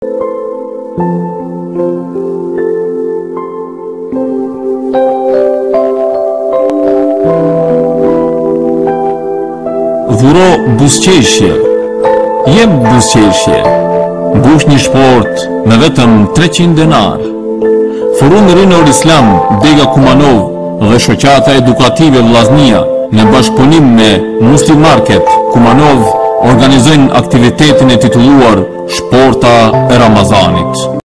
Dhuro busqeshje Jem busqeshje Bush një shport Me vetëm 300 denar Forum në rinër islam Dega Kumanov Dhe shoqata edukative Vlaznia Në bashkëpunim me Muslim Market Kumanov Organizojnë aktivitetin e tituluar Shporta Ramazan it.